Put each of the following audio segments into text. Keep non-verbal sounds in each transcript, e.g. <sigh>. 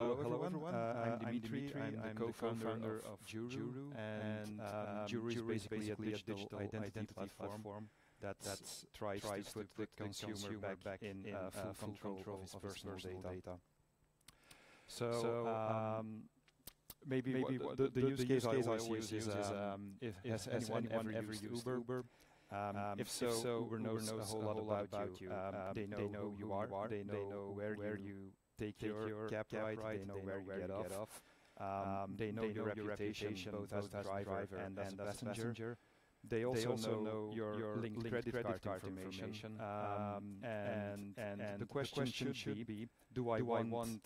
Hello, hello everyone. Uh, I'm Dimitri. I'm, I'm the co-founder of Juru, and um, Juru is basically a digital identity platform that tries to put the consumer back in uh, full control of his personal data. So, um, maybe, maybe what the, the, use case I always use is um, if has, has anyone, anyone ever used Uber? Um, um, if, so, if so, Uber knows, knows a whole lot about, about you. Um, they, know they know who you are. They know where, where you take, take your, your cab, ride. They know where you get off. Um, they know they your, your reputation both as a driver and, as a passenger. They also, they also know, your, your linked, linked credit, credit card, card information. Um, and, and, and, the question, the question should be, do I, do want, want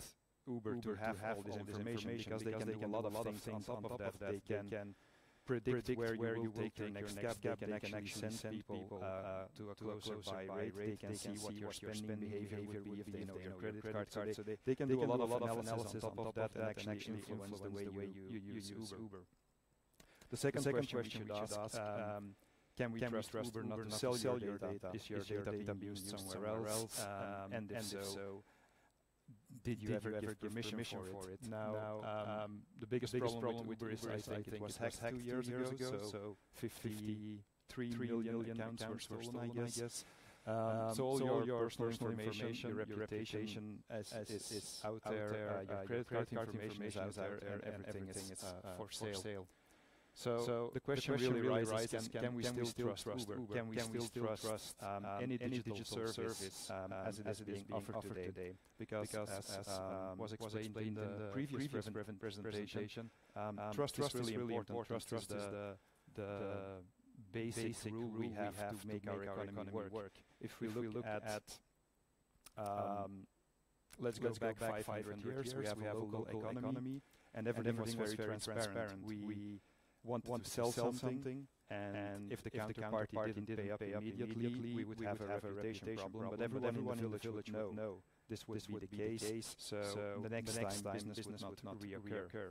Uber, Uber to have, have all this information, because, because they can do a lot of things on top of that. They can predict, predict where, where you will take your next step. They can actually send people uh, to a closer buy rate. They can see what your spending behavior would be if they know your credit card. So they, they can do a lot of analysis on top of that and actually influence the way you use Uber. The second second question we should ask, um, can we trust Uber not to sell your data? Is your data being used somewhere else? And if so, did you did ever, you ever give permission, permission for, for, it? Now, now um, um, the biggest, biggest problem, problem with Uber is, I think, it was hacked, hacked two years, years ago, so, so 53 million, million accounts, accounts were stolen, I guess. Um, um, so all so your, your personal, information, information, your reputation, as, as is, is out there, uh, your credit card information is out there, and everything is uh, for sale. So, so the, question the question really, really rises, can, can, we can, still, trust Uber? Uber? Can we still, still trust um, um, any, digital digital service um, as, it as it is being offered, offered today? Because, because as, as um, was explained, in the previous, previous presentation, um, um, trust, trust is really important. Trust, trust is the, the basic, basic rule we have, have to make our economy work. work. If we if look, look at, um, let's, let's go back 500 years, we have a local economy, and everything was very transparent. We want, want to sell, sell something, and, and if the if counterparty, counterparty didn't, didn't pay, up pay up immediately, immediately we would, we have, would a have, a reputation problem. problem. But everyone, everyone in the village, village would know this would, this be, would the be the case. So, so the next, the next time, business, business would not, reoccur. reoccur.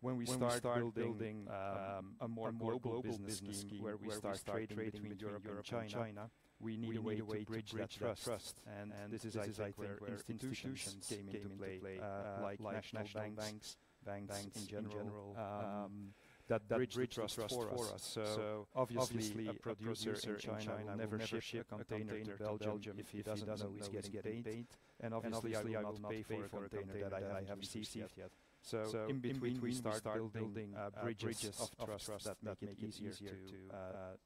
When we, when start, we start building um, a more, a more global, global business scheme where we start, start trading between Europe and China, China we need, we a way, to, bridge, bridge that, trust. trust. And, and this is, this I think, where, where institutions came into play, uh, like national banks, banks in general, um, that, that bridge, bridge trust, trust for, us. us. So, so obviously, obviously, a producer, a producer in China, China will never ship, ship a container, container to Belgium, Belgium if, he doesn't, doesn't know he's getting, getting paid. And obviously, and obviously I will not pay for a container that I haven't received yet. So, so in, between, between we start, start building uh, bridges, bridges of trust, trust that, that make it easier to uh, uh,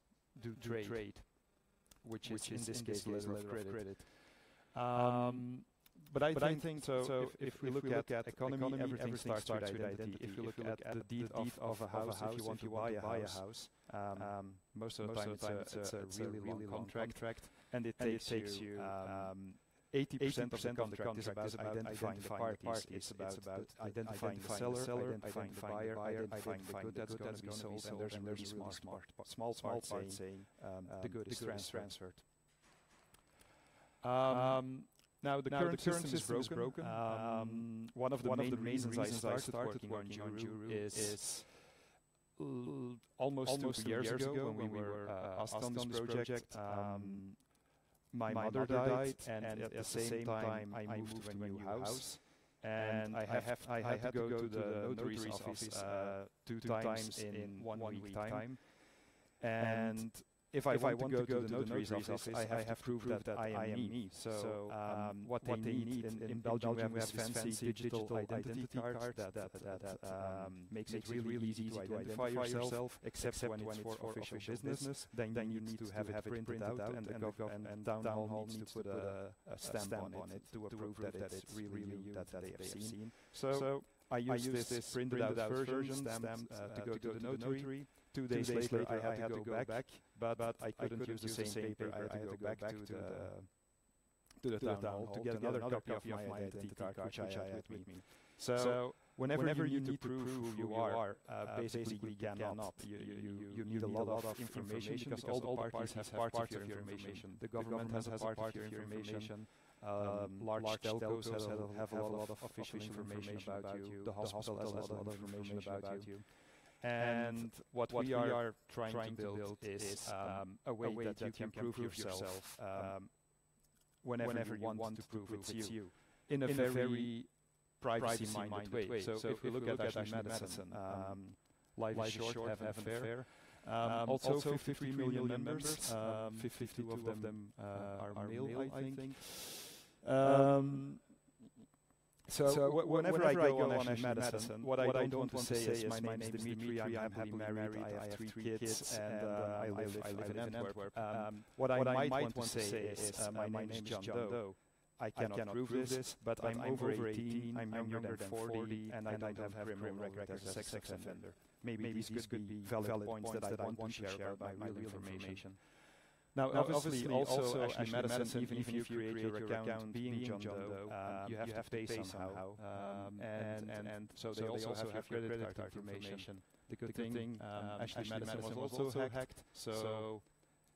do trade, which is in this case letter of credit. Um, but I, but think, I think so. so if, if, we, if look, we look at, economy, economy everything, everything starts, with identity. identity. If you look, if you look at, at, the deed of, of, a house, if you want to buy a house, um, um, most of the time, time it's, a, it's, a, it's a really, long contract, contract and it and takes, it takes you. Um, 80% of the contract is about identifying the parties. It's about, about identifying the seller, identifying the buyer, identifying the good that's going to be sold, and there's a really small, small part saying the good is transferred. Um, now the, now current, the current system, system is broken. Is broken. Um, one of the, one main, of the reasons, reasons I started, started working, on Juru is, is almost, almost two years, years ago when we were uh, asked on this project. Um, my, my mother died, and, and at the same time I moved to a new house. And I have I had to go to the notary's office uh, two times in one week time. And if I, if want, I want to go, to, to the notary's office, office I, have I have to prove that, that I am me. So, so um, um, what, what they need in, in, in Belgium, we have this fancy digital identity card that, that, that um, um, makes it really, really easy to identify yourself, except when it's for official business. Then you need to have it printed out, and the town hall needs to put a stamp on it to approve that it's really you that they have seen. So I use, this printed, out, version stamped, uh, to, go to the notary. Two days, Two days later, later, I had, to, go, back, back, but, but I couldn't, couldn't use the same paper. I had to go back, to the to the town hall to get another copy of my identity card, which I had with me. So whenever you need to prove who you are, uh, basically you cannot. You, you, you need a lot of information because all the parties have parts of your information. The government has a part of your information. Um, large, large telcos, telcos have, have, have, a lot of official information about you. The hospital has a lot of information about you. And what, what we are trying, trying to build is um, um, a, way a, way that, that you can prove yourself um, um, whenever, whenever, you want, want to prove it's you. In a, in very privacy-minded way. So if we look at Ashley Madison, um, life is short, have and fair. Also 53 million members, 52 of them uh, are male, I think. So whenever I go on Ashley Madison, what I don't want to say is, "My name is Dimitri, I'm happily married, I have three kids, and uh, uh, I live in Antwerp." Um, um, what I might want to say is, uh, "My name is John Doe. I cannot prove this, but I'm over 18, I'm younger than 40, and I don't have a criminal record as a sex offender." Maybe these could be valid points that I want to share about my real information. Now, obviously, also Ashley Madison, even if you create your account being John Doe, um, um, you have to pay somehow. Um, and so they also have your credit card information. The good thing, Ashley Madison was also hacked, so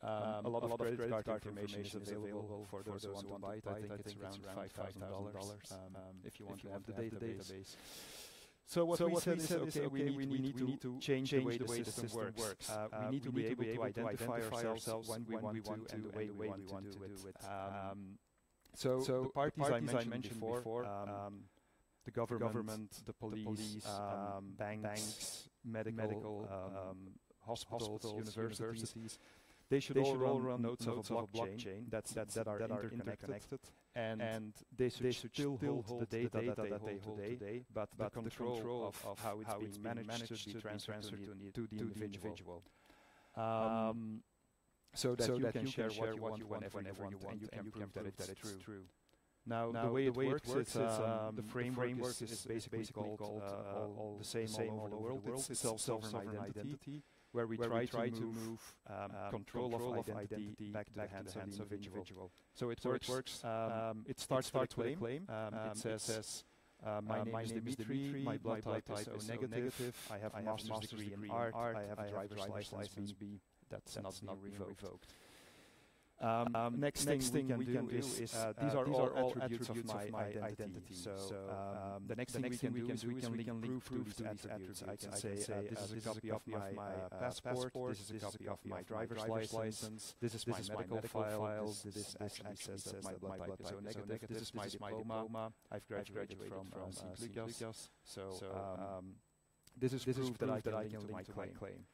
a lot of credit card information is available for those who want to buy it. I think it's around $5,000 if you want to have the database. So what we said is, okay, we need to change the way the system works. Uh, uh, we need to be able to identify ourselves when we want to and the way we want to do it. Um, um, so the parties I mentioned before, um, the government, the police, banks, medical, hospitals, universities, they should all run nodes of a blockchain that that are interconnected, and they should still hold the data that they hold today, but the control of how it's being managed should be transferred to the individual. Um, um, so that you can share what you want whenever you want, and you can prove that it's true. Now, the way it works is um, the framework is basically called uh, uh, all the same all over the world. It's self-sovereign identity, where we try to move um, um, control of identity back to the hands of the individual. So it works. Um, it starts with a claim. It says, uh, uh, "My name is Dimitri. My blood type is O negative. I have a master's degree in art. I have a driver's license B that's not revoked." Um, um, next thing we can do is uh, uh, these are all attributes of my identity. So um, the next thing we can do is we can link proof to these attributes. I can say, "This is a copy of my passport. This is a copy of my driver's license. This is my medical file. This actually says that my blood type is O negative. This is my diploma. I've graduated from uh, St. Lucas. So this is proof that I can link to my claim."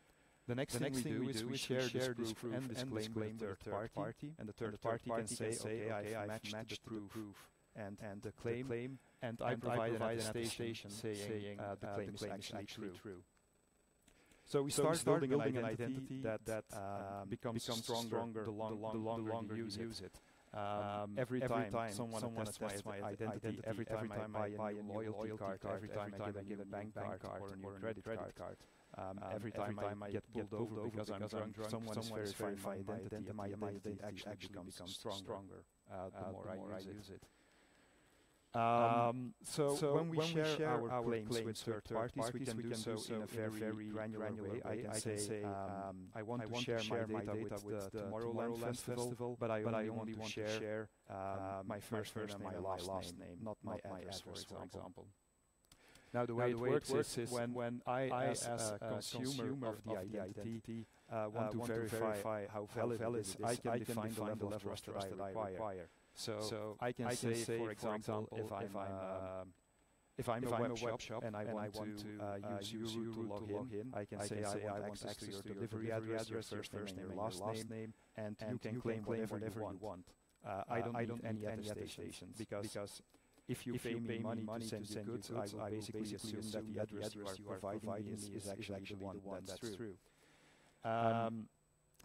The next thing we do is we share this proof and this claim with the third party, and the third party can say, "Okay, I've matched the proof and the claim, claim and I provide an attestation saying uh, uh, the claim is actually true." So we start building an identity that that uh, um, becomes stronger stronger the longer longer you use it. Um, um, every time someone attests my identity, every time I buy a loyalty card, every time I give a bank card or a new credit card, Um, um, every time I get pulled over because I'm drunk, someone is verifying my identity, and my identity actually becomes stronger uh, the uh, more I use it. Um, so when we share our claims with third parties, we can do so in a very granular way. I can say, "I want to share my data with the Tomorrowland Festival, but I only want to share my first name and my last name, not my address, for example." Now, the way it works is when I, as a consumer of the identity, uh, uh, want to verify how valid it is, I can define the level of trust that I require. So I can say, for example, if uh, um, I'm a web shop and I want to use Juru to log in, I can say I want access to your delivery address, your first name, and your last name, and you can claim whatever you want. I don't need any attestations because if you pay me money to send you goods, I basically assume that the address you are providing me is actually the one that's true. Um, um,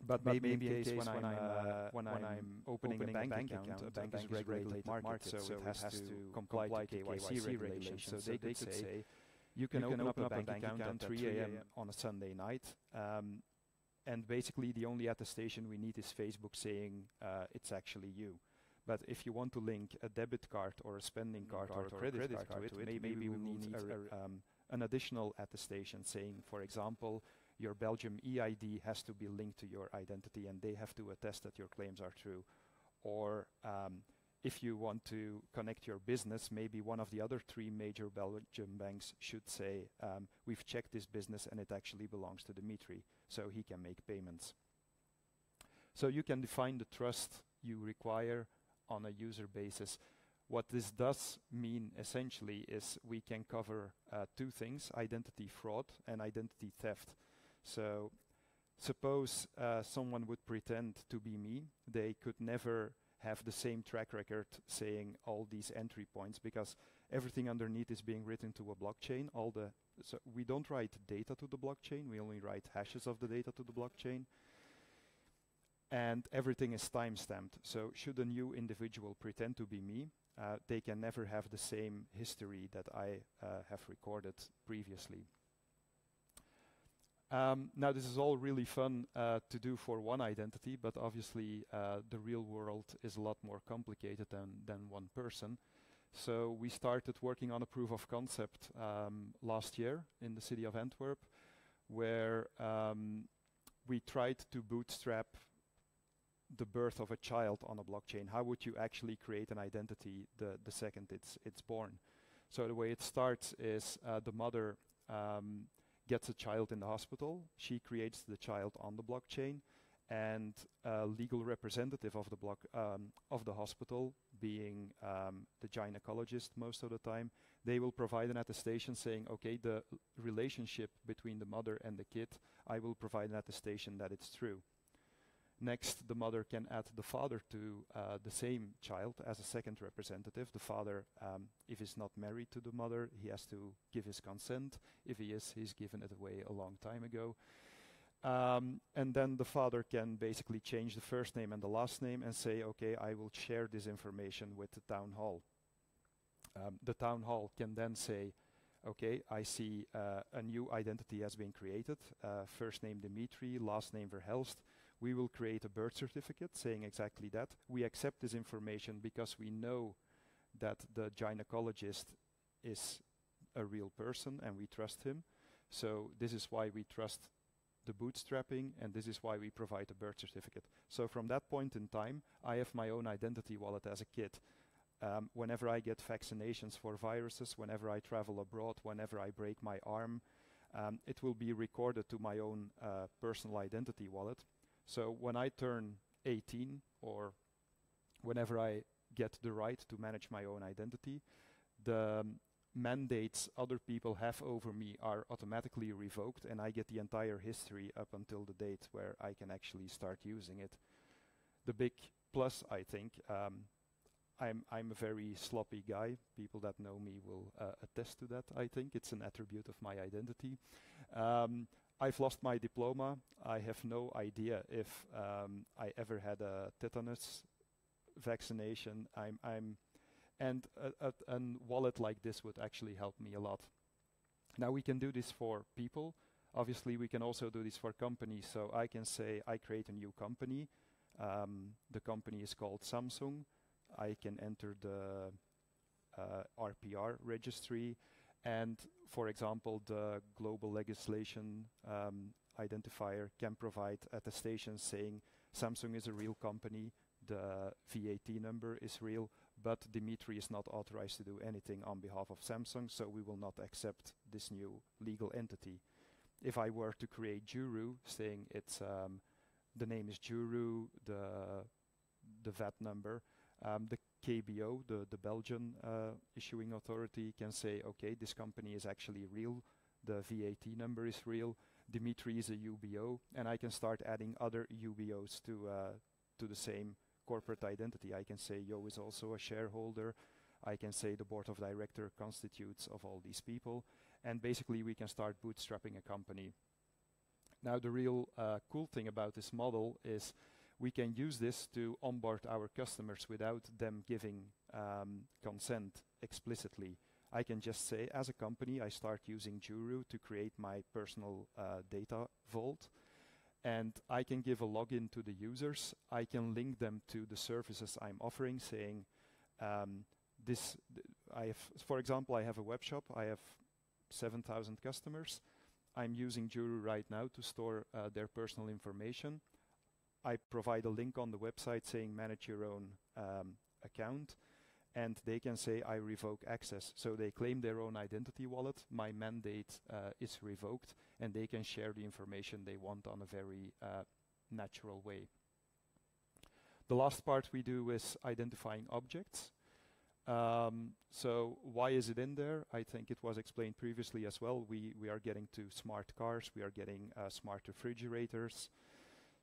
but maybe in case when uh, uh, I'm opening a bank account, a bank is a regulated market, so it has to comply to KYC regulations. So they could say, "You can open up a bank account at 3 a.m. on a Sunday night, um, and basically the only attestation we need is Facebook saying it's actually you." But if you want to link a debit card or a spending mm, card or a credit card to it, maybe we will need um, an additional attestation saying, for example, your Belgium eID has to be linked to your identity, and they have to attest that your claims are true. Or um, if you want to connect your business, maybe one of the other three major Belgian banks should say, um, "We've checked this business, and it actually belongs to Dimitri," so he can make payments. So you can define the trust you require on a user basis. What this does mean essentially is we can cover uh, two things, identity fraud and identity theft. So suppose uh, someone would pretend to be me, they could never have the same track record saying all these entry points because everything underneath is being written to a blockchain. All the so we don't write data to the blockchain, we only write hashes of the data to the blockchain. And everything is time-stamped. So should a new individual pretend to be me, uh, they can never have the same history that I uh, have recorded previously. Um, now this is all really fun uh, to do for one identity, but obviously uh, the real world is a lot more complicated than, than one person. So we started working on a proof of concept um, last year in the city of Antwerp, where um, we tried to bootstrap the birth of a child on a blockchain. How would you actually create an identity the, the second it's, it's born? So the way it starts is uh, the mother um, gets a child in the hospital. She creates the child on the blockchain, and a legal representative of the block um, of the hospital, being um, the gynecologist most of the time, they will provide an attestation saying, okay, the relationship between the mother and the kid, I will provide an attestation that it's true. Next, the mother can add the father to uh, the same child as a second representative. The father, um, if he's not married to the mother, he has to give his consent. If he is, he's given it away a long time ago. Um, and then the father can basically change the first name and the last name and say, okay, I will share this information with the town hall. Um, the town hall can then say, okay, I see uh, a new identity has been created. Uh, first name Dimitri, last name Verhelst we will create a birth certificate saying exactly that. We accept this information because we know that the gynecologist is a real person and we trust him. So this is why we trust the bootstrapping and this is why we provide a birth certificate. So from that point in time, I have my own identity wallet as a kid. Um, whenever I get vaccinations for viruses, whenever I travel abroad, whenever I break my arm, um, it will be recorded to my own uh, personal identity wallet. So when I turn 18 or whenever I get the right to manage my own identity, the um, mandates other people have over me are automatically revoked and I get the entire history up until the date where I can actually start using it. The big plus, I think, um, I'm, I'm a very sloppy guy. People that know me will uh, attest to that, I think. It's an attribute of my identity. Um, I've lost my diploma. I have no idea if um, I ever had a tetanus vaccination. I'm, I'm and a, a, a wallet like this would actually help me a lot. Now we can do this for people. Obviously, we can also do this for companies. So I can say I create a new company. Um, the company is called Samsung. I can enter the uh, RPR registry. And for example, the global legislation um, identifier can provide attestations saying Samsung is a real company, the VAT number is real, but Dimitri is not authorized to do anything on behalf of Samsung, so we will not accept this new legal entity. If I were to create Juru, saying it's um, the name is Juru, the the VAT number, um, the KBO, the, the Belgian uh, issuing authority, can say, okay, this company is actually real, the VAT number is real, Dimitri is a UBO, and I can start adding other UBOs to, uh, to the same corporate identity. I can say Yo is also a shareholder. I can say the board of director constitutes of all these people. And basically we can start bootstrapping a company. Now the real uh, cool thing about this model is we can use this to onboard our customers without them giving um, consent explicitly. I can just say, as a company, I start using Juru to create my personal uh, data vault. And I can give a login to the users. I can link them to the services I'm offering, saying, um, this, I have, for example, I have a web shop. I have 7,000 customers. I'm using Juru right now to store uh, their personal information. I provide a link on the website saying manage your own um, account and they can say I revoke access. So they claim their own identity wallet, my mandate uh, is revoked and they can share the information they want on a very uh, natural way. The last part we do is identifying objects. Um, so why is it in there? I think it was explained previously as well. We we are getting to smart cars. We are getting uh, smart refrigerators.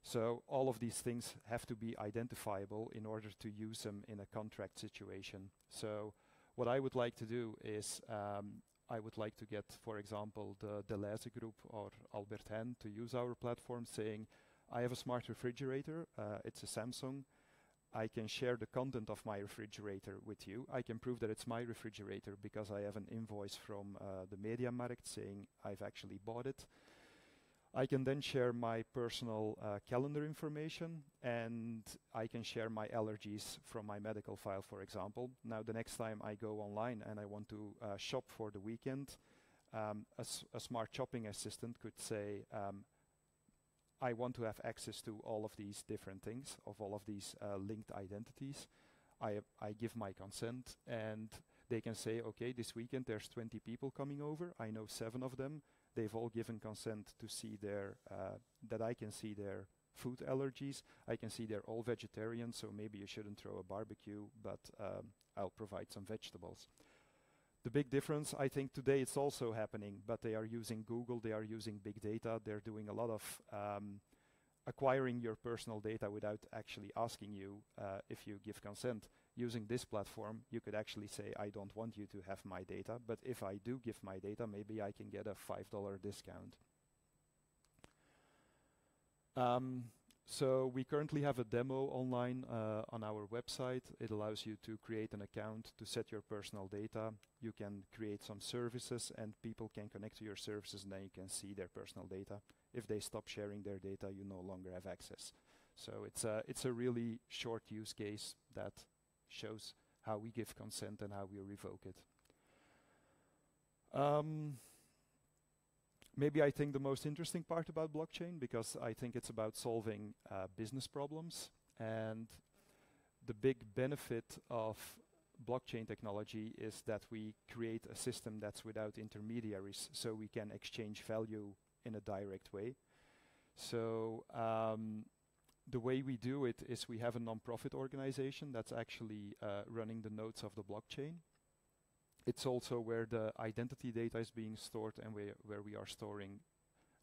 So all of these things have to be identifiable in order to use them in a contract situation. So what I would like to do is um, I would like to get, for example, the Delhaize Group or Albert Heijn to use our platform saying, I have a smart refrigerator, uh, it's a Samsung, I can share the content of my refrigerator with you. I can prove that it's my refrigerator because I have an invoice from uh, the MediaMarkt saying I've actually bought it. I can then share my personal uh, calendar information and I can share my allergies from my medical file, for example. Now, the next time I go online and I want to uh, shop for the weekend, um, a, smart shopping assistant could say, um, I want to have access to all of these different things, of all of these uh, linked identities. I, I give my consent and they can say, okay, this weekend there's 20 people coming over. I know seven of them they've all given consent to see their uh, that I can see their food allergies. I can see they're all vegetarian, so maybe you shouldn't throw a barbecue, but um, I'll provide some vegetables. The big difference, I think today it's also happening, but they are using Google, they are using big data, they're doing a lot of um, acquiring your personal data without actually asking you uh, if you give consent. Using this platform, you could actually say, I don't want you to have my data, but if I do give my data, maybe I can get a $5 discount. Um, so we currently have a demo online uh, on our website. It allows you to create an account to set your personal data. You can create some services and people can connect to your services and then you can see their personal data. If they stop sharing their data, you no longer have access. So it's a, it's a really short use case that shows how we give consent and how we revoke it. Um, maybe I think the most interesting part about blockchain, because I think it's about solving uh, business problems. And the big benefit of blockchain technology is that we create a system that's without intermediaries, so we can exchange value in a direct way. So um, the way we do it is we have a non-profit organization that's actually uh, running the nodes of the blockchain. It's also where the identity data is being stored and where, where we are storing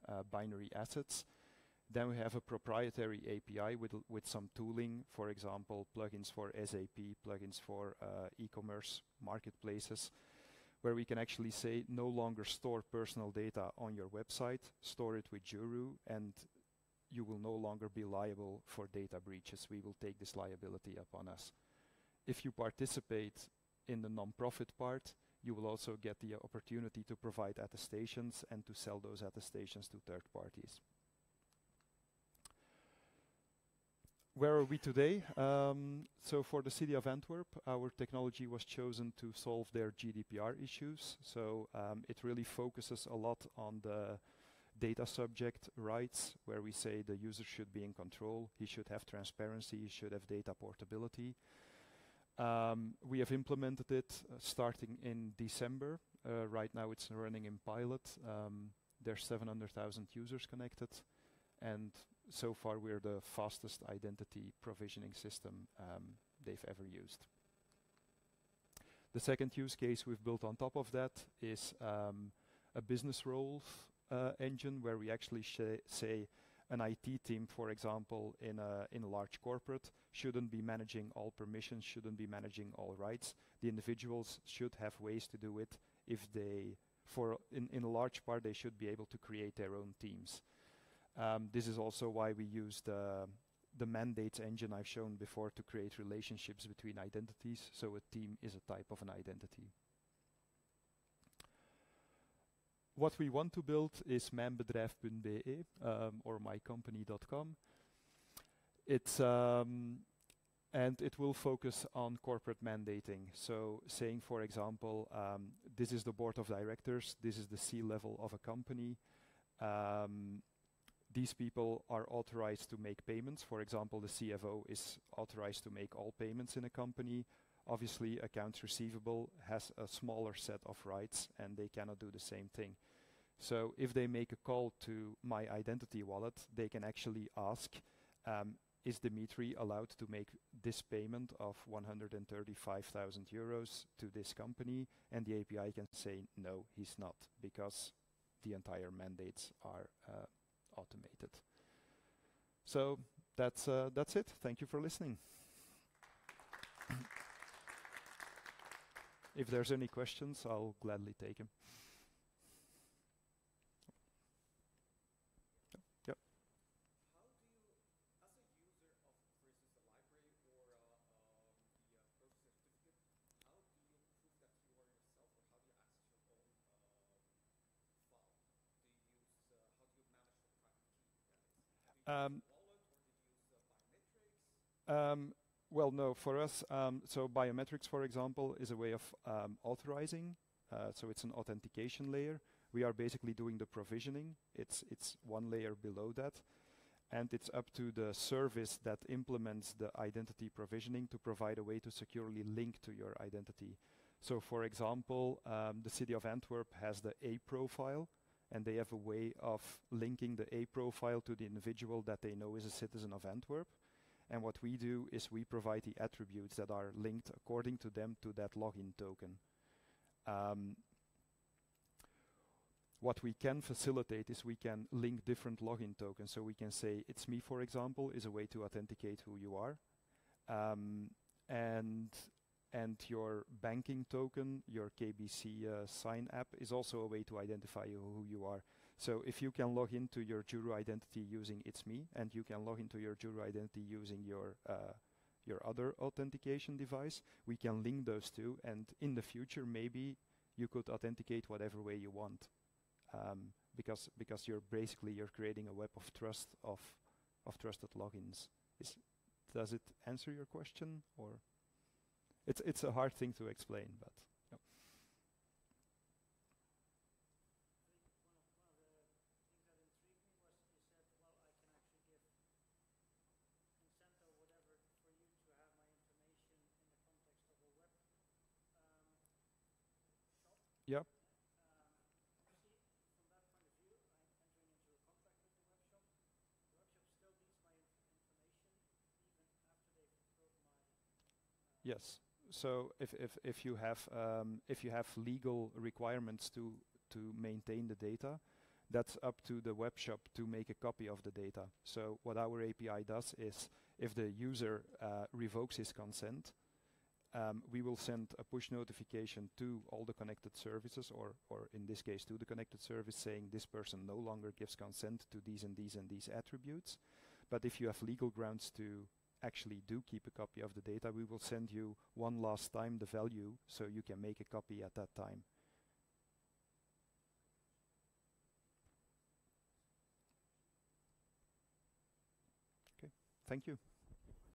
uh, binary assets. Then we have a proprietary API with, with some tooling, for example, plugins for SAP, plugins for uh, e-commerce marketplaces, where we can actually say no longer store personal data on your website, store it with Juru, and you will no longer be liable for data breaches. We will take this liability upon us. If you participate in the non-profit part, you will also get the opportunity to provide attestations and to sell those attestations to third parties. Where are we today? Um, so for the city of Antwerp, our technology was chosen to solve their GDPR issues. So um, it really focuses a lot on the data subject rights, where we say the user should be in control, he should have transparency, he should have data portability. Um, we have implemented it uh, starting in December. Uh, right now it's running in pilot. Um, there's 700,000 users connected and so far we're the fastest identity provisioning system um, they've ever used. The second use case we've built on top of that is um, a business roles uh, engine where we actually say an IT team, for example, in a, in a large corporate shouldn't be managing all permissions, shouldn't be managing all rights. The individuals should have ways to do it if they, for in, in a large part, they should be able to create their own teams. Um, this is also why we use the, the mandates engine I've shown before to create relationships between identities. So a team is a type of an identity. What we want to build is mijnbedrijf.be um, or mycompany.com. It's um, and it will focus on corporate mandating. So saying, for example, um, this is the board of directors, this is the C-level of a company. Um, these people are authorized to make payments. For example, the CFO is authorized to make all payments in a company. Obviously, accounts receivable has a smaller set of rights and they cannot do the same thing. So if they make a call to my identity wallet, they can actually ask, um, is Dimitri allowed to make this payment of 135,000 euros to this company? And the API can say, no, he's not, because the entire mandates are uh, automated. So that's, uh, that's it. Thank you for listening. <coughs> if there's any questions, I'll gladly take them. Um, um, well, no, for us, um, so biometrics, for example, is a way of um, authorizing. Uh, so it's an authentication layer. We are basically doing the provisioning. It's, it's one layer below that. And it's up to the service that implements the identity provisioning to provide a way to securely link to your identity. So for example, um, the city of Antwerp has the A profile, and they have a way of linking the A profile to the individual that they know is a citizen of Antwerp. And what we do is we provide the attributes that are linked according to them to that login token. Um, what we can facilitate is we can link different login tokens. So we can say, itsme, for example, is a way to authenticate who you are. Um, and and your banking token, your KBC uh, sign app, is also a way to identify who you are. So if you can log into your Juru identity using itsme, and you can log into your Juru identity using your uh, your other authentication device, we can link those two, and in the future, maybe you could authenticate whatever way you want, um, because because you're basically you're creating a web of trust of of trusted logins. Is does it answer your question or? It's it's a hard thing to explain, but. Yep. Yes so if, if, if you have um, if you have legal requirements to to maintain the data, that's up to the web shop to make a copy of the data. So what our API does is if the user uh, revokes his consent, um, we will send a push notification to all the connected services, or, or in this case to the connected service saying this person no longer gives consent to these and these and these attributes. But if you have legal grounds to actually do keep a copy of the data, we will send you one last time the value so you can make a copy at that time. Okay, thank you.